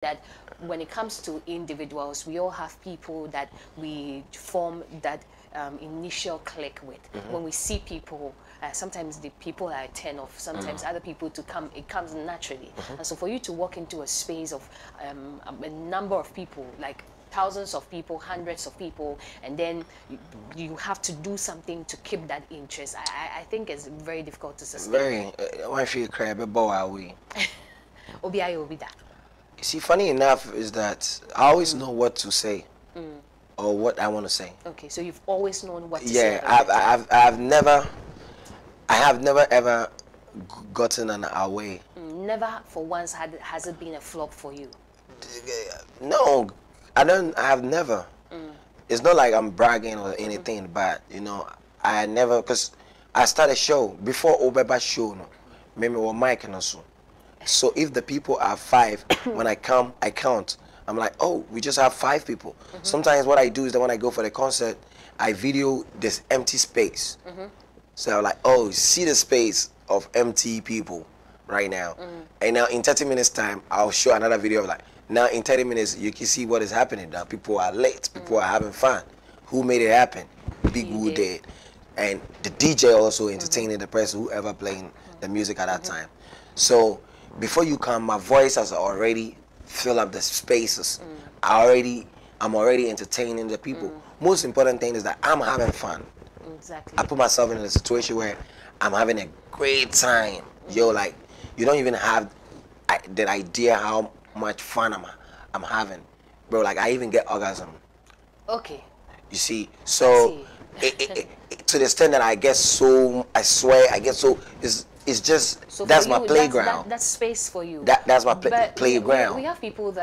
that when it comes to individuals, we all have people that we form that um, initial click with. Mm-hmm. When we see people, uh, sometimes the people are a turn off, sometimes mm-hmm. other people to come, it comes naturally. Mm-hmm. And so for you to walk into a space of um, a number of people, like thousands of people, hundreds of people, and then you, you have to do something to keep that interest. I, I think it's very difficult to sustain. Very. Uh, I feel cry, but boy, are we? Obi ayo obi that. See, funny enough is that I always mm. know what to say. Mm. Or what I want to say. Okay, so you've always known what to yeah, say. Yeah, I've, I've, I've never, I have never ever gotten an away. Mm, never for once had has it been a flop for you? No, I don't. I have never. Mm. It's not like I'm bragging or anything, mm-hmm. but you know, I never because I started show before Obeba show. No, maybe or Mike and also. So if the people are five, when I come, I count. I'm like, oh, we just have five people. Mm-hmm. Sometimes what I do is that when I go for the concert, I video this empty space. Mm-hmm. So I'm like, oh, see the space of empty people right now. Mm. And now in 30 minutes time, I'll show another video of like, now in 30 minutes, you can see what is happening. Now people are late. People mm. are having fun. Who made it happen? Bigwu did. And the DJ also entertaining mm-hmm. the person, whoever playing the music at that mm-hmm. time. So before you come, my voice has already filled up the spaces. Mm. I already, I'm already entertaining the people. Mm. Most important thing is that I'm having fun. Exactly. I put myself in a situation where I'm having a great time. Mm. Yo, like you don't even have that idea how much fun I'm I'm having, bro. Like I even get orgasm. Okay. You see, so it, it, it, to the extent that I get so, I swear, I get so is it's just so that's my playground. That's, that, that's space for you. That that's my play, playground. We, we have people that.